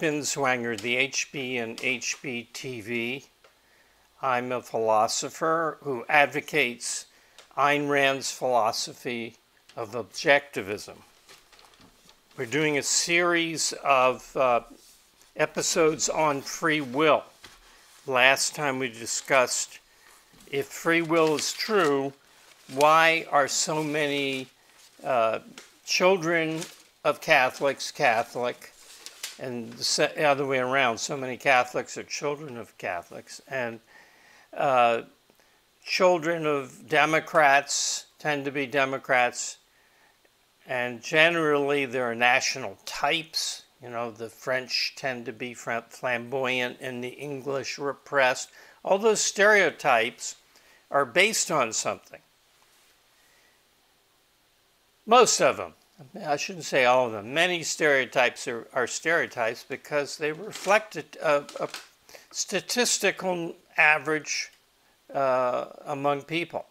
Binswanger, the HB and HB TV. I'm a philosopher who advocates Ayn Rand's philosophy of objectivism. We're doing a series of uh, episodes on free will. Last time we discussed if free will is true, why are so many uh, children of Catholics Catholic? And the other way around. So many Catholics are children of Catholics, and uh, children of Democrats tend to be Democrats, and generally there are national types. You know, the French tend to be flamboyant and the English repressed. All those stereotypes are based on something. Most of them. I shouldn't say all of them. Many stereotypes are, are stereotypes because they reflect a, a statistical average uh, among people.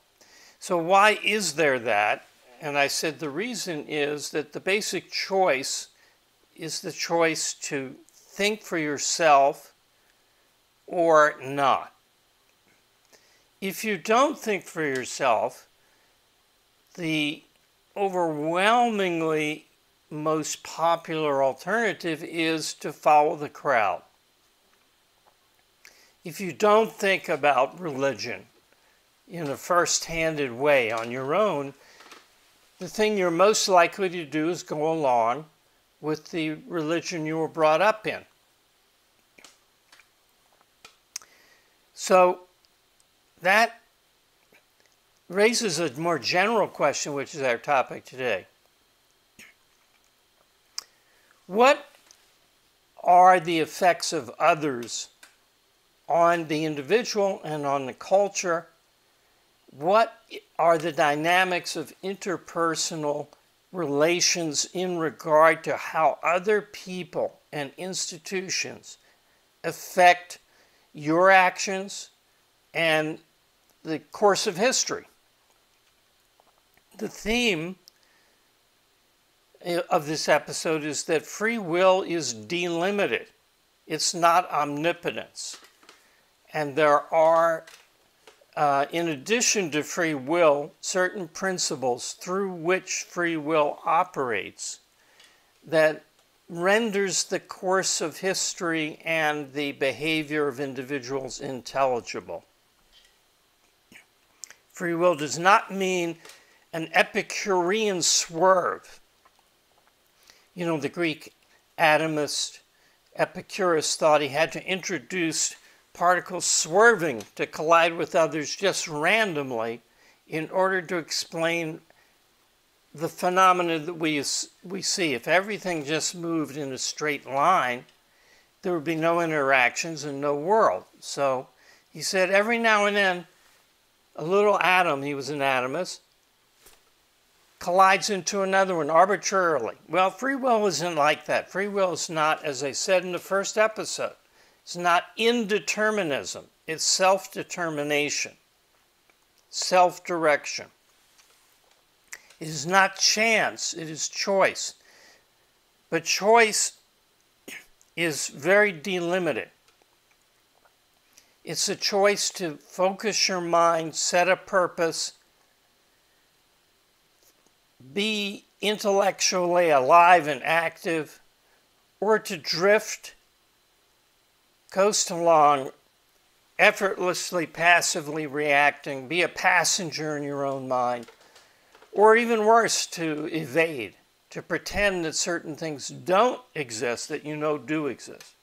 So, why is there that? And I said the reason is that the basic choice is the choice to think for yourself or not. If you don't think for yourself, the overwhelmingly most popular alternative is to follow the crowd. If you don't think about religion in a first handed way on your own, the thing you're most likely to do is go along with the religion you were brought up in. So that raises a more general question, which is our topic today. What are the effects of others on the individual and on the culture? What are the dynamics of interpersonal relations in regard to how other people and institutions affect your actions and the course of history? The theme of this episode is that free will is delimited. It's not omnipotence. And there are, uh, in addition to free will, certain principles through which free will operates that renders the course of history and the behavior of individuals intelligible. Free will does not mean an Epicurean swerve. You know, the Greek atomist Epicurus thought he had to introduce particles swerving to collide with others just randomly in order to explain the phenomena that we, we see. If everything just moved in a straight line, there would be no interactions and no world. So he said every now and then, a little atom, he was an atomist, collides into another one arbitrarily. Well, free will isn't like that. Free will is not, as I said in the first episode, it's not indeterminism, it's self determination, self direction. It is not chance, it is choice. But choice is very delimited. It's a choice to focus your mind, set a purpose, be intellectually alive and active, or to drift, coast along, effortlessly, passively reacting, be a passenger in your own mind, or even worse, to evade, to pretend that certain things don't exist that you know do exist.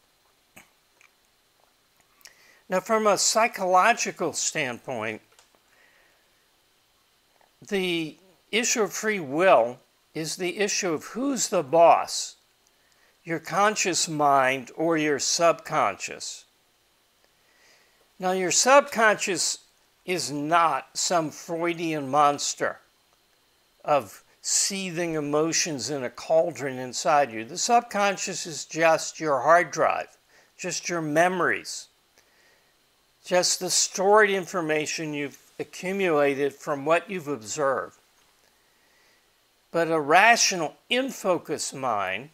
Now, from a psychological standpoint, the issue of free will is the issue of who's the boss, your conscious mind or your subconscious. Now, your subconscious is not some Freudian monster of seething emotions in a cauldron inside you. The subconscious is just your hard drive, just your memories, just the stored information you've accumulated from what you've observed. But a rational, in focus mind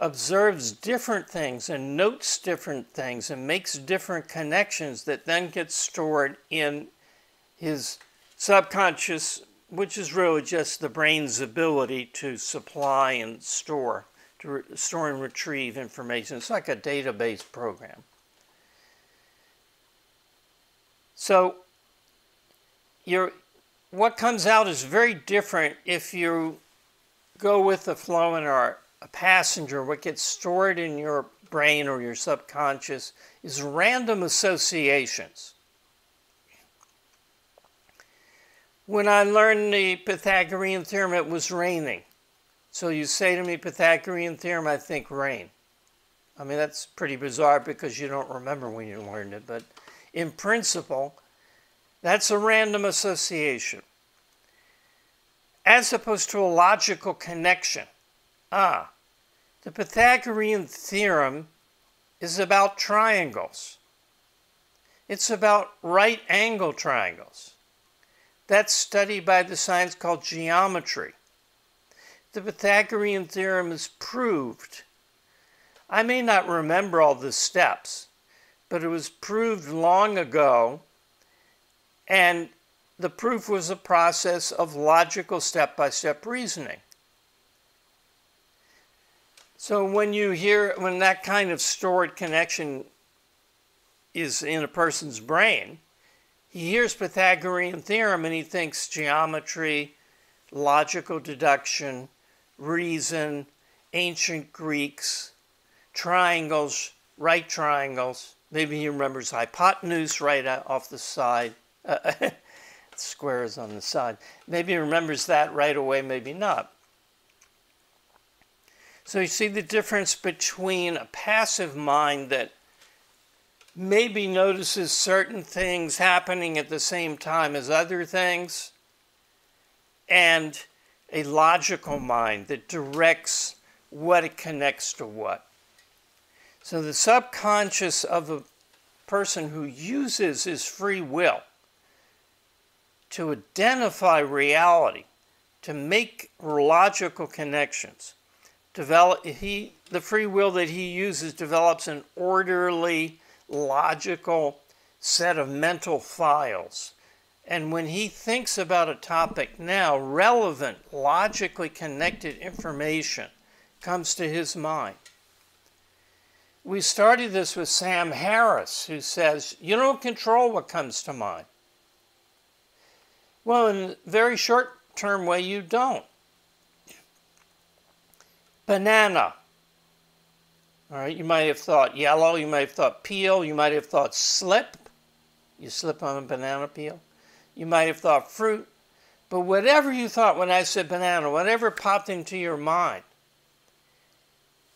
observes different things and notes different things and makes different connections that then get stored in his subconscious, which is really just the brain's ability to supply and store, to re- store and retrieve information. It's like a database program. So, your what comes out is very different if you go with the flow and are a passenger. What gets stored in your brain or your subconscious is random associations. When I learned the Pythagorean theorem, it was raining. So you say to me, Pythagorean theorem, I think rain. I mean, that's pretty bizarre because you don't remember when you learned it, but in principle, that's a random association. As opposed to a logical connection. Ah, the Pythagorean theorem is about triangles. It's about right angle triangles. That's studied by the science called geometry. The Pythagorean theorem is proved. I may not remember all the steps, but it was proved long ago, and the proof was a process of logical step by step reasoning. So when you hear, when that kind of stored connection is in a person's brain, he hears Pythagorean theorem and he thinks geometry, logical deduction, reason, ancient Greeks, triangles, right triangles. Maybe he remembers hypotenuse right off the side, uh, squares on the side. Maybe remembers that right away, maybe not. So you see the difference between a passive mind that maybe notices certain things happening at the same time as other things, and a logical mind that directs what it connects to what. So the subconscious of a person who uses his free will to identify reality, to make logical connections, develop he the free will that he uses develops an orderly logical set of mental files. And when he thinks about a topic now, relevant, logically connected information comes to his mind. We started this with Sam Harris, who says, You don't control what comes to mind. Well, in a very short term way, you don't. Banana. All right, you might have thought yellow, you might have thought peel, you might have thought slip. You slip on a banana peel. You might have thought fruit. But whatever you thought when I said banana, whatever popped into your mind,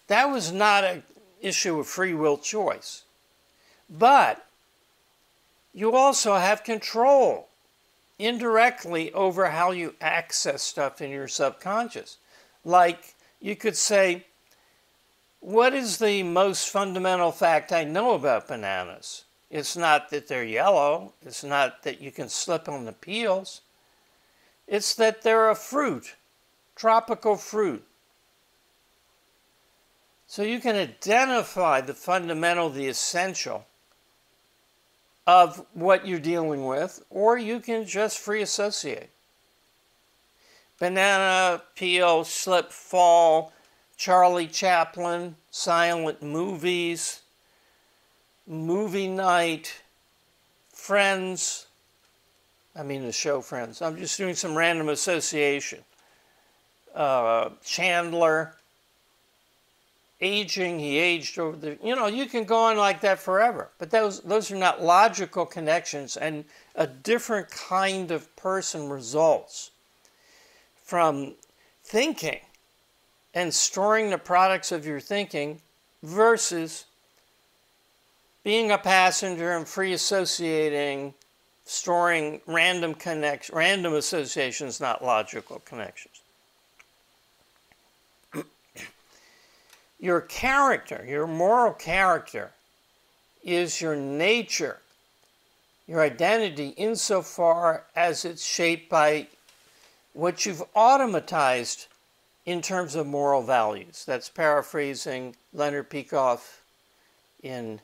that was not an issue of free will choice. But you also have control indirectly over how you access stuff in your subconscious. Like you could say, what is the most fundamental fact I know about bananas? It's not that they're yellow. It's not that you can slip on the peels. It's that they're a fruit, tropical fruit. So you can identify the fundamental, the essential of what you're dealing with, or you can just free associate. Banana, peel, slip, fall, Charlie Chaplin, silent movies, movie night, Friends. I mean, the show Friends. I'm just doing some random association. Uh, Chandler, aging, he aged over the. You know, you can go on like that forever. But those those are not logical connections, and a different kind of person results from thinking and storing the products of your thinking versus being a passenger and free associating, storing random connections, random associations, not logical connections. Your character, your moral character, is your nature, your identity, insofar as it's shaped by what you've automatized in terms of moral values. That's paraphrasing Leonard Peikoff in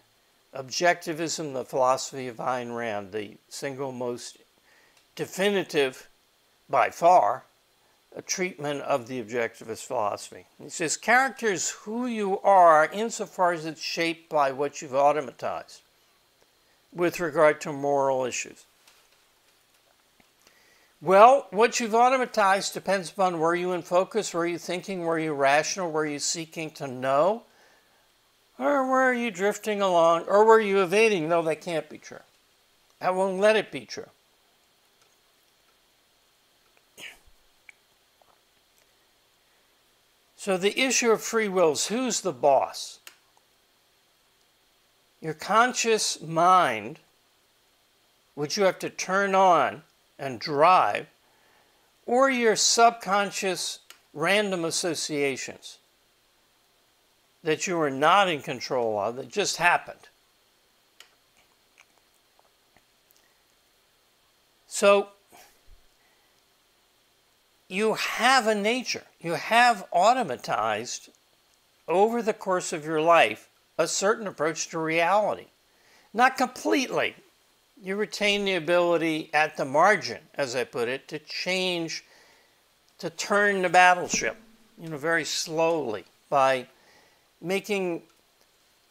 Objectivism, the Philosophy of Ayn Rand, the single most definitive, by far, a treatment of the objectivist philosophy. He says, character is who you are insofar as it's shaped by what you've automatized with regard to moral issues. Well, what you've automatized depends upon where you in focus, where you thinking, where you rational, where you seeking to know, or where are you drifting along, or were you evading? No, that can't be true. I won't let it be true. So the issue of free will is who's the boss? Your conscious mind, which you have to turn on and drive, or your subconscious random associations that you are not in control of that just happened. So you have a nature, you have automatized over the course of your life a certain approach to reality. Not completely, you retain the ability at the margin, as I put it, to change, to turn the battleship, you know, very slowly by making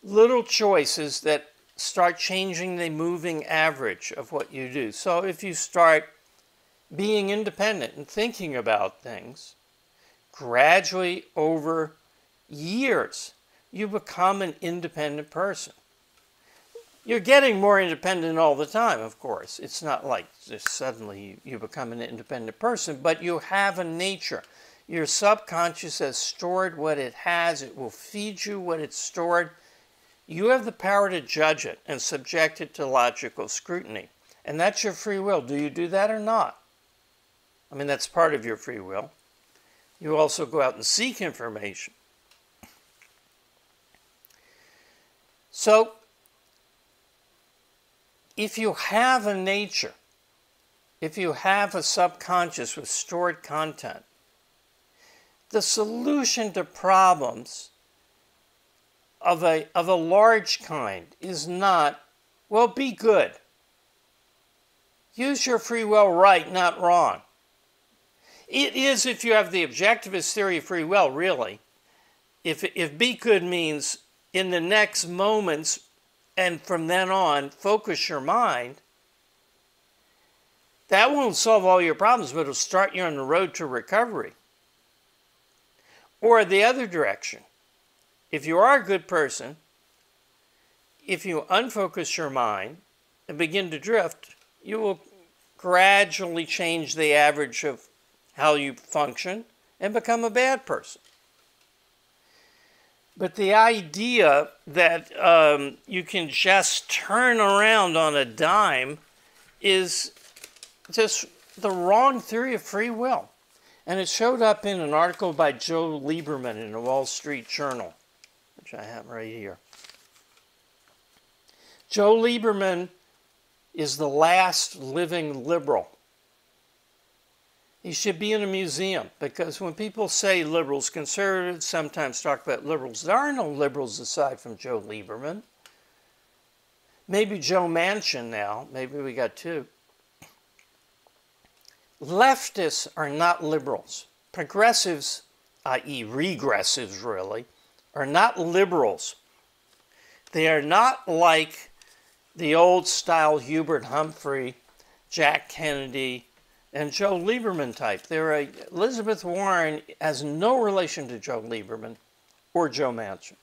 little choices that start changing the moving average of what you do. So if you start being independent and thinking about things, gradually over years, you become an independent person. You're getting more independent all the time, of course. It's not like just suddenly you become an independent person, but you have a nature. Your subconscious has stored what it has, it will feed you what it's stored. You have the power to judge it and subject it to logical scrutiny. And that's your free will. Do you do that or not? I mean, that's part of your free will. You also go out and seek information. So, if you have a nature, if you have a subconscious with stored content, the solution to problems of a, of a large kind is not, well, be good. Use your free will right, not wrong. It is if you have the objectivist theory of free will, really. If, if be good means in the next moments and from then on, focus your mind, that won't solve all your problems, but it'll start you on the road to recovery. Or the other direction. If you are a good person, if you unfocus your mind and begin to drift, you will gradually change the average of how you function and become a bad person. But the idea that um, you can just turn around on a dime is just the wrong theory of free will. And it showed up in an article by Joe Lieberman in the Wall Street Journal, which I have right here. Joe Lieberman is the last living liberal he should be in a museum because when people say liberals, conservatives sometimes talk about liberals. There are no liberals aside from Joe Lieberman. Maybe Joe Manchin now. Maybe we got two. Leftists are not liberals. Progressives, i.e., regressives really, are not liberals. They are not like the old style Hubert Humphrey, Jack Kennedy, and Joe Lieberman type. They're a, Elizabeth Warren has no relation to Joe Lieberman or Joe Manchin.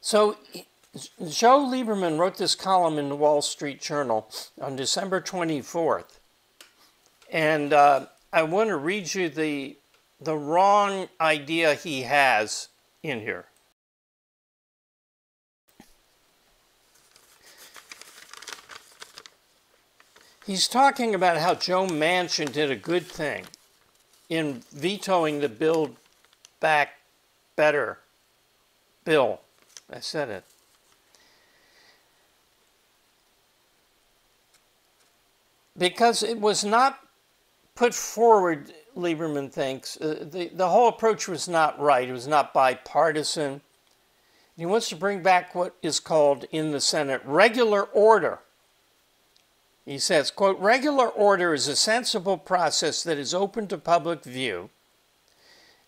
So Joe Lieberman wrote this column in the Wall Street Journal on December 24th. And uh, I want to read you the, the wrong idea he has in here. He's talking about how Joe Manchin did a good thing in vetoing the Build Back Better bill. I said it. Because it was not put forward Lieberman thinks uh, the, the whole approach was not right. It was not bipartisan. He wants to bring back what is called in the Senate regular order. He says, quote, regular order is a sensible process that is open to public view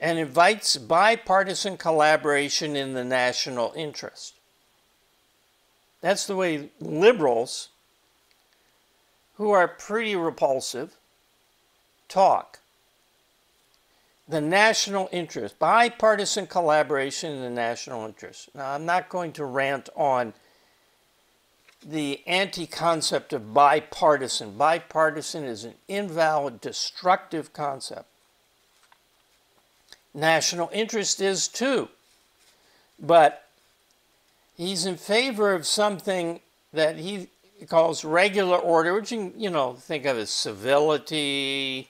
and invites bipartisan collaboration in the national interest. That's the way liberals, who are pretty repulsive, talk. The national interest, bipartisan collaboration in the national interest. Now, I'm not going to rant on the anti concept of bipartisan. Bipartisan is an invalid, destructive concept. National interest is too. But he's in favor of something that he calls regular order, which you, you know think of as civility,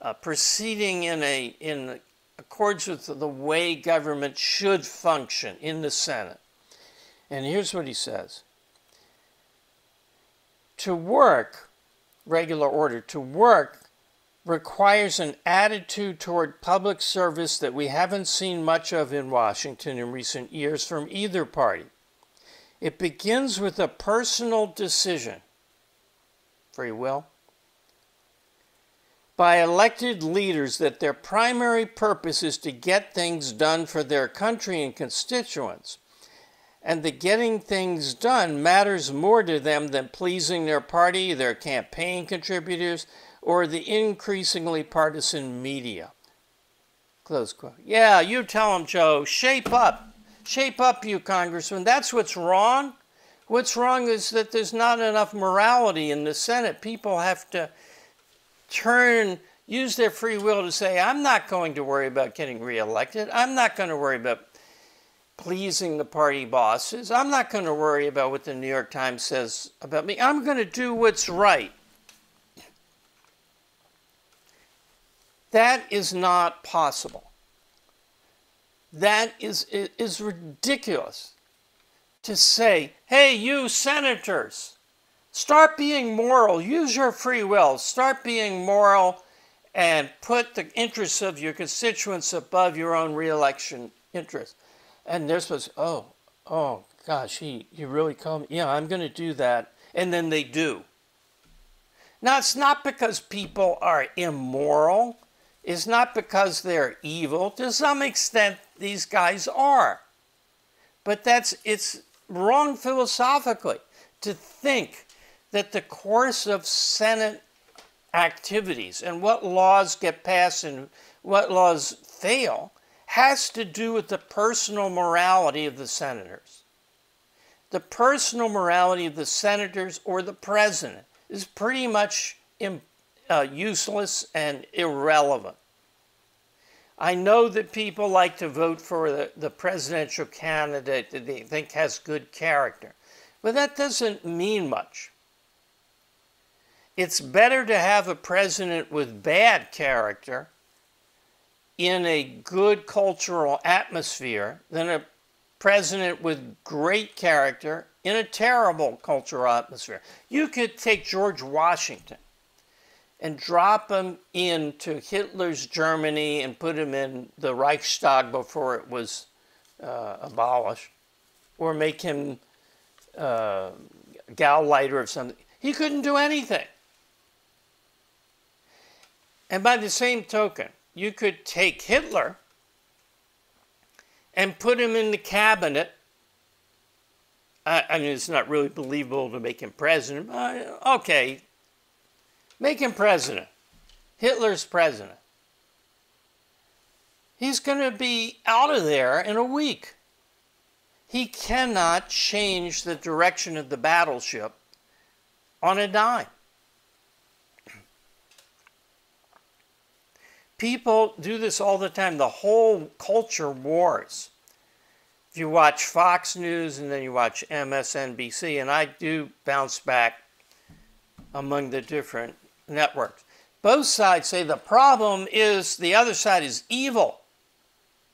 uh, proceeding in a in accords with the way government should function in the Senate. And here's what he says. To work, regular order, to work requires an attitude toward public service that we haven't seen much of in Washington in recent years from either party. It begins with a personal decision. Free will by elected leaders that their primary purpose is to get things done for their country and constituents, and the getting things done matters more to them than pleasing their party, their campaign contributors, or the increasingly partisan media. Close quote. Yeah, you tell them, Joe, shape up. Shape up, you congressman. That's what's wrong. What's wrong is that there's not enough morality in the Senate. People have to turn, use their free will to say, I'm not going to worry about getting reelected. I'm not going to worry about pleasing the party bosses. I'm not going to worry about what the New York Times says about me. I'm going to do what's right. That is not possible. That is, is ridiculous to say, hey, you senators, Start being moral. Use your free will. Start being moral and put the interests of your constituents above your own reelection interests. And they're supposed to, oh, oh, gosh, he, he really called me. Yeah, I'm going to do that. And then they do. Now, it's not because people are immoral. It's not because they're evil. To some extent, these guys are. But that's, it's wrong philosophically to think that the course of Senate activities and what laws get passed and what laws fail has to do with the personal morality of the senators. The personal morality of the senators or the president is pretty much uh, useless and irrelevant. I know that people like to vote for the, the presidential candidate that they think has good character, but that doesn't mean much. It's better to have a president with bad character in a good cultural atmosphere than a president with great character in a terrible cultural atmosphere. You could take George Washington and drop him into Hitler's Germany and put him in the Reichstag before it was uh, abolished, or make him uh, Gauleiter of something. He couldn't do anything. And by the same token, you could take Hitler and put him in the cabinet. I, I mean, it's not really believable to make him president. Uh, okay, make him president. Hitler's president. He's going to be out of there in a week. He cannot change the direction of the battleship on a dime. People do this all the time. The whole culture wars. If you watch Fox News and then you watch MSNBC, and I do bounce back among the different networks, both sides say the problem is the other side is evil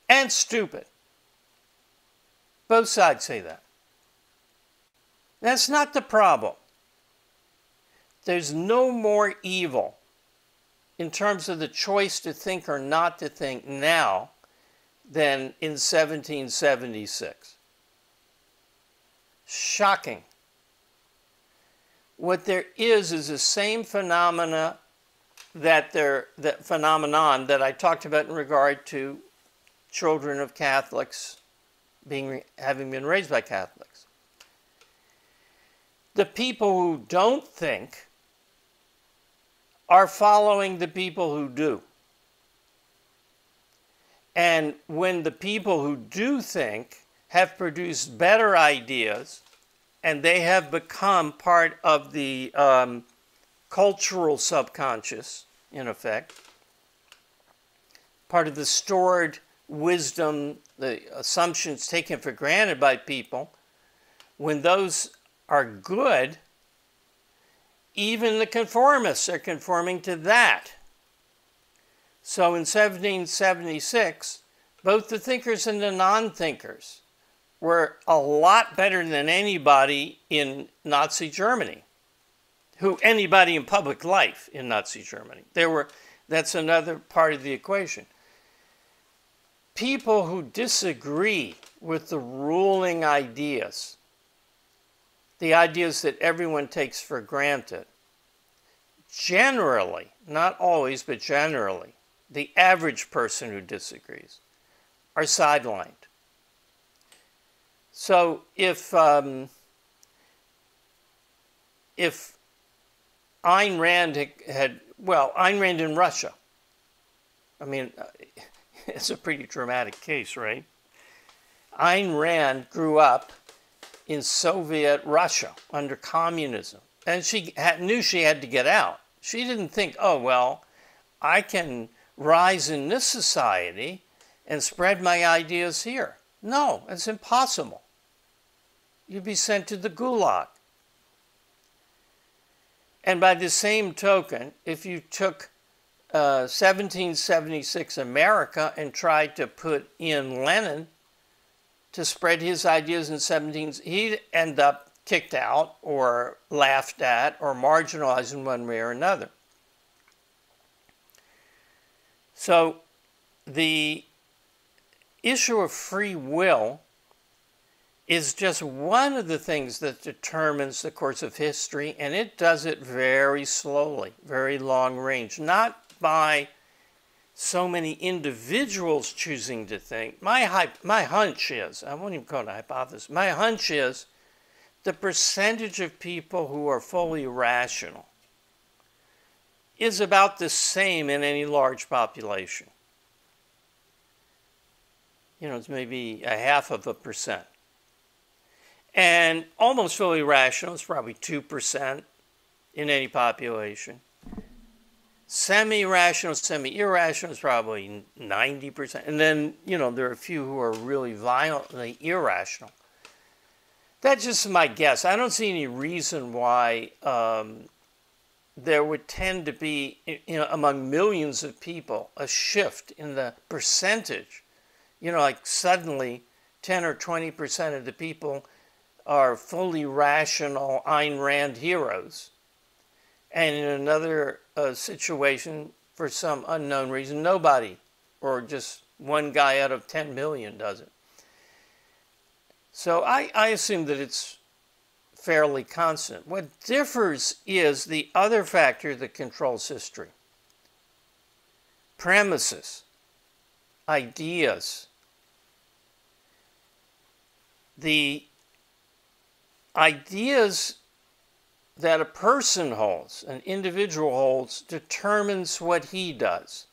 and stupid. Both sides say that. That's not the problem. There's no more evil in terms of the choice to think or not to think now than in 1776. Shocking. What there is is the same phenomena that there that phenomenon that I talked about in regard to children of Catholics being having been raised by Catholics. The people who don't think are following the people who do. And when the people who do think have produced better ideas and they have become part of the um, cultural subconscious, in effect, part of the stored wisdom, the assumptions taken for granted by people, when those are good, even the conformists are conforming to that. So in 1776, both the thinkers and the non thinkers were a lot better than anybody in Nazi Germany, who anybody in public life in Nazi Germany. There were that's another part of the equation. People who disagree with the ruling ideas the ideas that everyone takes for granted. Generally, not always, but generally, the average person who disagrees are sidelined. So if um, if Ayn Rand had, well, Ayn Rand in Russia. I mean, it's a pretty dramatic case, right? Ayn Rand grew up in Soviet Russia under communism. And she had, knew she had to get out. She didn't think, oh, well, I can rise in this society and spread my ideas here. No, it's impossible. You'd be sent to the gulag. And by the same token, if you took uh, 1776 America and tried to put in Lenin, to spread his ideas in 17s, he'd end up kicked out or laughed at or marginalized in one way or another. So the issue of free will is just one of the things that determines the course of history, and it does it very slowly, very long range, not by so many individuals choosing to think. My, my hunch is, I won't even call it a hypothesis, my hunch is the percentage of people who are fully rational is about the same in any large population. You know, it's maybe a half of a percent. And almost fully rational is probably 2% in any population. Semi-rational, semi-irrational is probably 90%. And then, you know, there are a few who are really violently irrational. That's just my guess. I don't see any reason why um, there would tend to be, you know, among millions of people, a shift in the percentage. You know, like suddenly 10 or 20% of the people are fully rational Ayn Rand heroes and in another uh, situation, for some unknown reason, nobody or just one guy out of 10 million does it. So I, I assume that it's fairly constant. What differs is the other factor that controls history premises, ideas. The ideas that a person holds, an individual holds, determines what he does.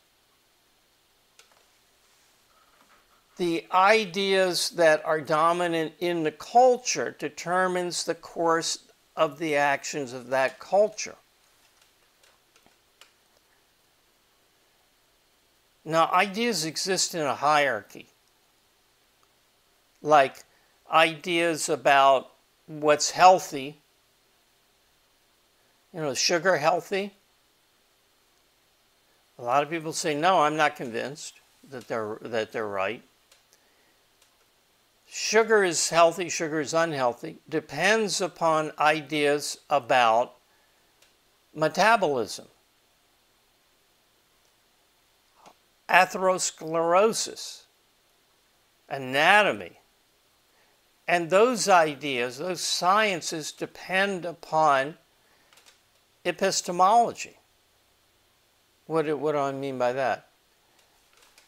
The ideas that are dominant in the culture determines the course of the actions of that culture. Now, ideas exist in a hierarchy, like ideas about what's healthy you know, is sugar healthy? A lot of people say, no, I'm not convinced that they're, that they're right. Sugar is healthy, sugar is unhealthy, depends upon ideas about metabolism. atherosclerosis, anatomy. And those ideas, those sciences depend upon epistemology. What do, what do I mean by that?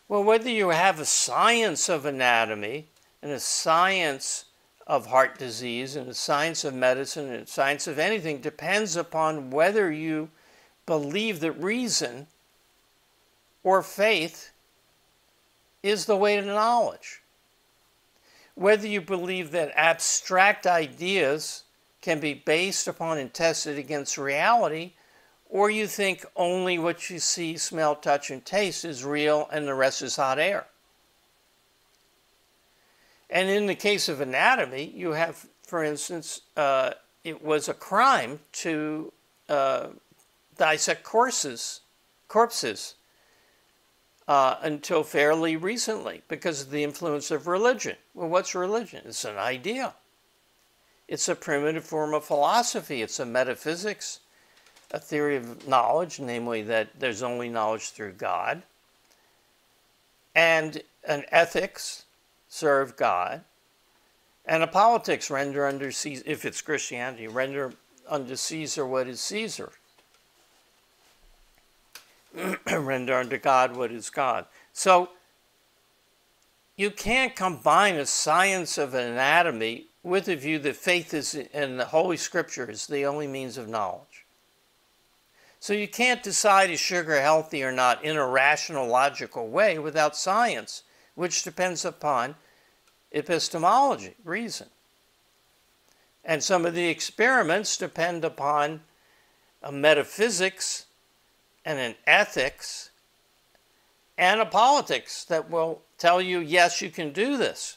Well, whether you have a science of anatomy and a science of heart disease and a science of medicine and a science of anything depends upon whether you believe that reason or faith is the way to knowledge. Whether you believe that abstract ideas can be based upon and tested against reality, or you think only what you see, smell, touch, and taste is real and the rest is hot air. And in the case of anatomy, you have, for instance, uh, it was a crime to uh, dissect corpses, corpses uh, until fairly recently because of the influence of religion. Well, what's religion? It's an idea. It's a primitive form of philosophy. It's a metaphysics, a theory of knowledge, namely that there's only knowledge through God, and an ethics, serve God, and a politics, render under Caesar, if it's Christianity, render unto Caesar what is Caesar. render unto God what is God. So you can't combine a science of anatomy with the view that faith is in the Holy Scripture is the only means of knowledge. So you can't decide is sugar healthy or not in a rational, logical way without science, which depends upon epistemology, reason. And some of the experiments depend upon a metaphysics and an ethics and a politics that will tell you, yes, you can do this.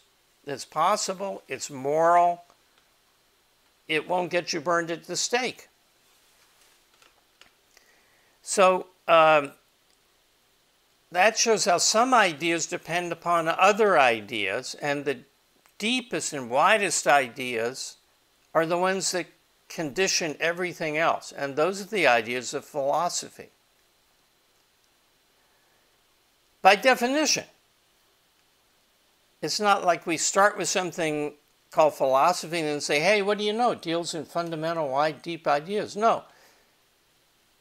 It's possible, it's moral, it won't get you burned at the stake. So um, that shows how some ideas depend upon other ideas, and the deepest and widest ideas are the ones that condition everything else, and those are the ideas of philosophy by definition. It's not like we start with something called philosophy and then say, hey, what do you know? It deals in fundamental, wide, deep ideas. No.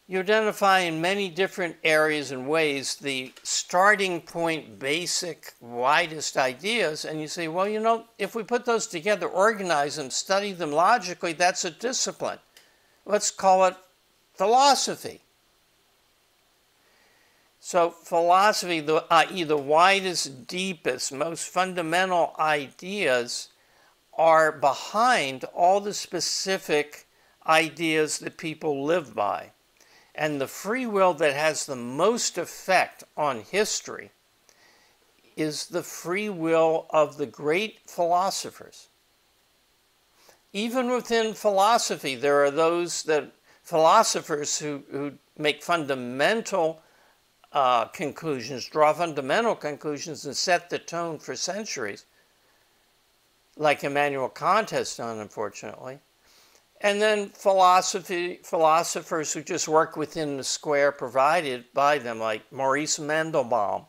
You identify in many different areas and ways the starting point, basic, widest ideas, and you say, well, you know, if we put those together, organize them, study them logically, that's a discipline. Let's call it philosophy. So philosophy, the, i.e. the widest, deepest, most fundamental ideas are behind all the specific ideas that people live by. And the free will that has the most effect on history is the free will of the great philosophers. Even within philosophy, there are those that philosophers who, who make fundamental uh, conclusions, draw fundamental conclusions, and set the tone for centuries, like Immanuel Kant has done, unfortunately. And then philosophy, philosophers who just work within the square provided by them, like Maurice Mandelbaum.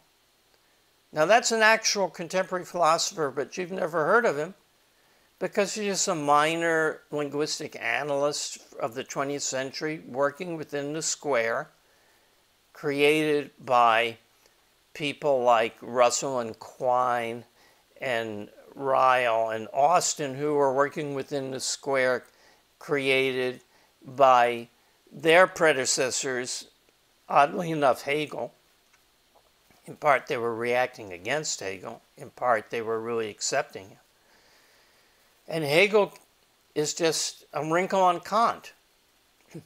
Now, that's an actual contemporary philosopher, but you've never heard of him because he's just a minor linguistic analyst of the 20th century working within the square created by people like Russell and Quine and Ryle and Austin, who are working within the square, created by their predecessors, oddly enough, Hegel. In part, they were reacting against Hegel. In part, they were really accepting him. And Hegel is just a wrinkle on Kant.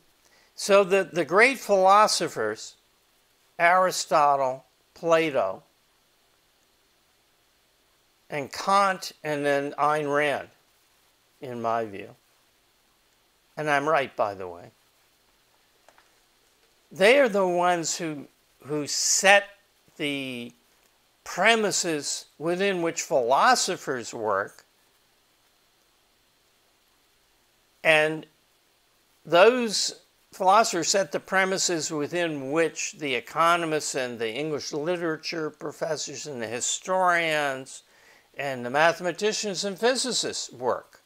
so the, the great philosophers Aristotle, Plato, and Kant, and then Ayn Rand, in my view. And I'm right, by the way. They are the ones who, who set the premises within which philosophers work. And those philosophers set the premises within which the economists and the English literature professors and the historians and the mathematicians and physicists work.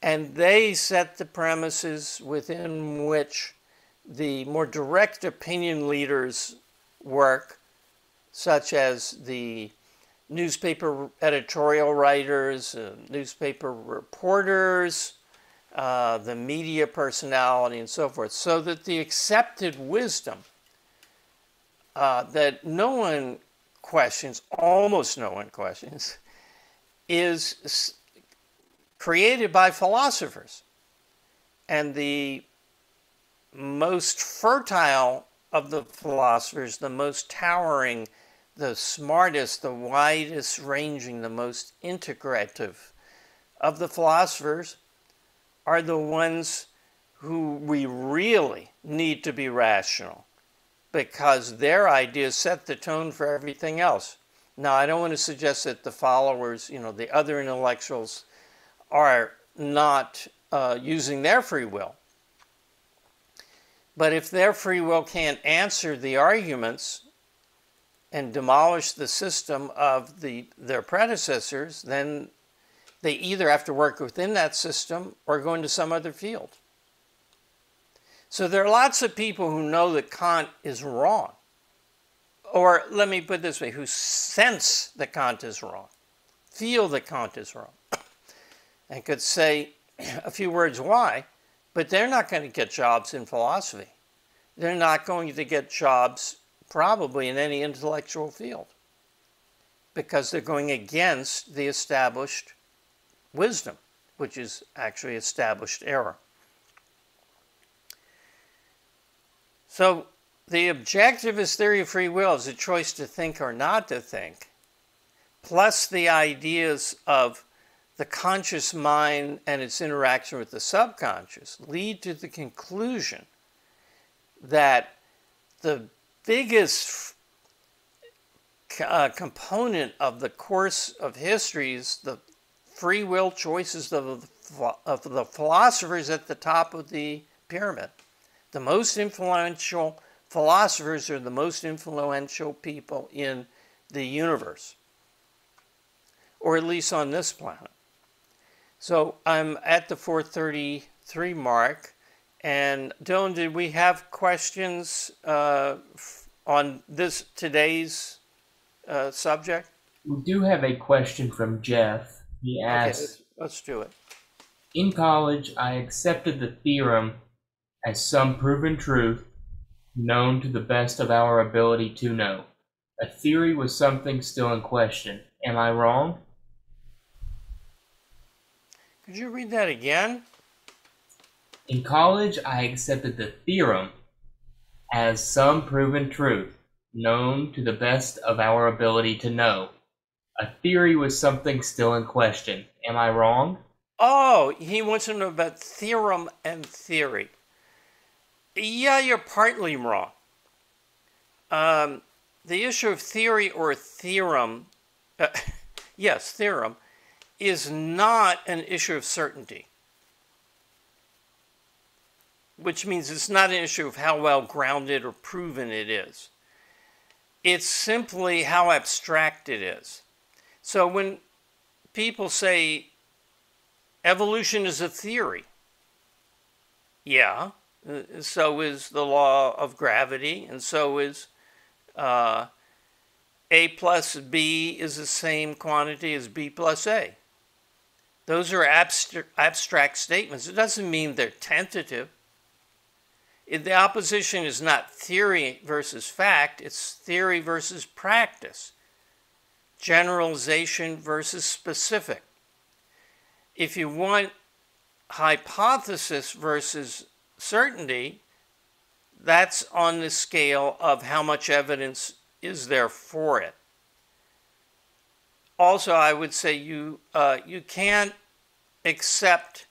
And they set the premises within which the more direct opinion leaders work, such as the newspaper editorial writers, uh, newspaper reporters, uh, the media personality, and so forth, so that the accepted wisdom uh, that no one questions, almost no one questions, is created by philosophers. And the most fertile of the philosophers, the most towering, the smartest, the widest ranging, the most integrative of the philosophers are the ones who we really need to be rational because their ideas set the tone for everything else. Now, I don't want to suggest that the followers, you know, the other intellectuals are not uh, using their free will. But if their free will can't answer the arguments and demolish the system of the, their predecessors, then they either have to work within that system or go into some other field. So there are lots of people who know that Kant is wrong. Or let me put this way, who sense that Kant is wrong, feel that Kant is wrong, and could say a few words why, but they're not going to get jobs in philosophy. They're not going to get jobs probably in any intellectual field because they're going against the established wisdom, which is actually established error. So the objectivist theory of free will is a choice to think or not to think, plus the ideas of the conscious mind and its interaction with the subconscious lead to the conclusion that the biggest uh, component of the course of history is the free will choices of the, of the philosophers at the top of the pyramid. The most influential philosophers are the most influential people in the universe, or at least on this planet. So I'm at the 433 mark. And Dylan, did we have questions uh, on this today's uh, subject? We do have a question from Jeff. He asks, okay, let's, let's do it. In college, I accepted the theorem as some proven truth known to the best of our ability to know. A theory was something still in question. Am I wrong? Could you read that again? In college, I accepted the theorem as some proven truth known to the best of our ability to know. A theory was something still in question. Am I wrong? Oh, he wants to know about theorem and theory. Yeah, you're partly wrong. Um, the issue of theory or theorem, uh, yes, theorem, is not an issue of certainty, which means it's not an issue of how well grounded or proven it is. It's simply how abstract it is. So when people say evolution is a theory, yeah, uh, so is the law of gravity, and so is uh, A plus B is the same quantity as B plus A. Those are abstract, abstract statements. It doesn't mean they're tentative. The opposition is not theory versus fact, it's theory versus practice generalization versus specific. If you want hypothesis versus certainty, that's on the scale of how much evidence is there for it. Also, I would say you, uh, you can't accept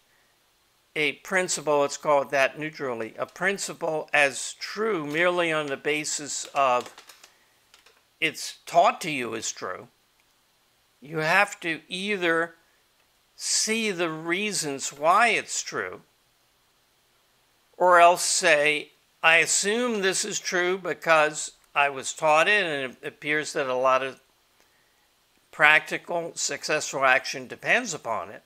a principle, let's call it that neutrally, a principle as true merely on the basis of it's taught to you as true, you have to either see the reasons why it's true or else say, I assume this is true because I was taught it, and it appears that a lot of practical, successful action depends upon it.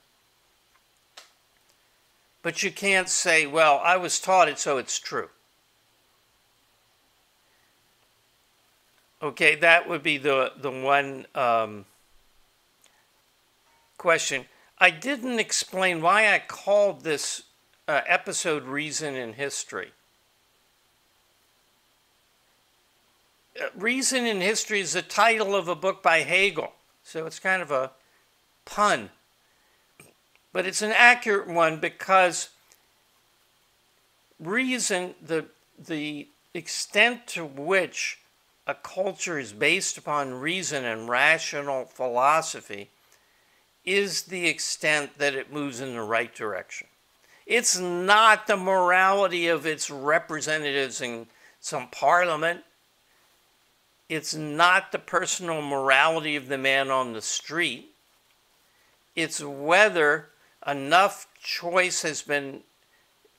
But you can't say, well, I was taught it, so it's true. Okay, that would be the, the one um, question. I didn't explain why I called this uh, episode Reason in History. Uh, Reason in History is the title of a book by Hegel, so it's kind of a pun. But it's an accurate one because reason, the, the extent to which a culture is based upon reason and rational philosophy is the extent that it moves in the right direction. It's not the morality of its representatives in some parliament. It's not the personal morality of the man on the street. It's whether enough choice has been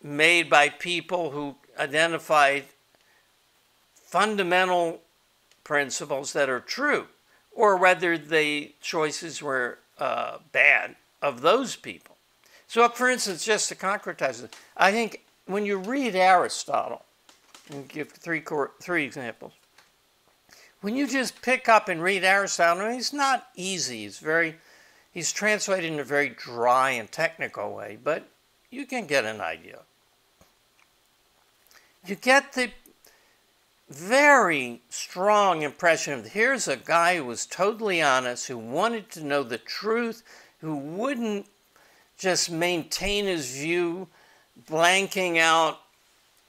made by people who identified fundamental principles that are true, or whether the choices were uh, bad of those people. So, for instance, just to concretize it, I think when you read Aristotle, and give three three examples. When you just pick up and read Aristotle, I mean, it's not easy. It's very, he's translated in a very dry and technical way, but you can get an idea. You get the very strong impression of here's a guy who was totally honest, who wanted to know the truth, who wouldn't just maintain his view, blanking out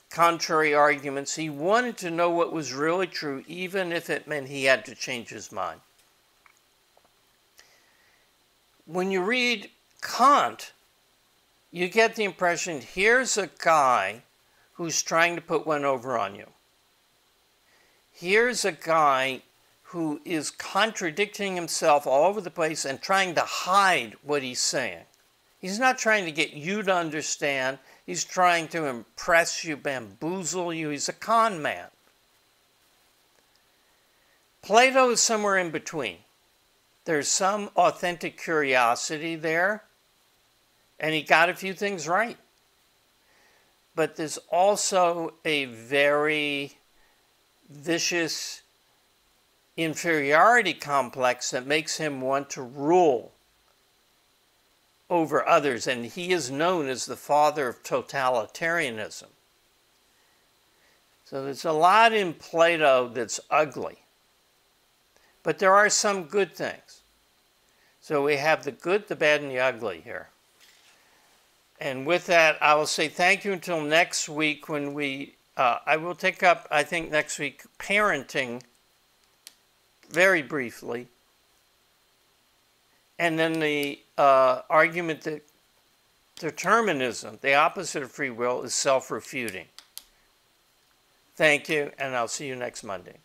contrary arguments. He wanted to know what was really true, even if it meant he had to change his mind. When you read Kant, you get the impression here's a guy who's trying to put one over on you here's a guy who is contradicting himself all over the place and trying to hide what he's saying. He's not trying to get you to understand. He's trying to impress you, bamboozle you. He's a con man. Plato is somewhere in between. There's some authentic curiosity there, and he got a few things right. But there's also a very vicious inferiority complex that makes him want to rule over others, and he is known as the father of totalitarianism. So there's a lot in Plato that's ugly, but there are some good things. So we have the good, the bad, and the ugly here. And with that, I will say thank you until next week when we uh, I will take up, I think, next week parenting very briefly. And then the uh, argument that determinism, the opposite of free will, is self refuting. Thank you, and I'll see you next Monday.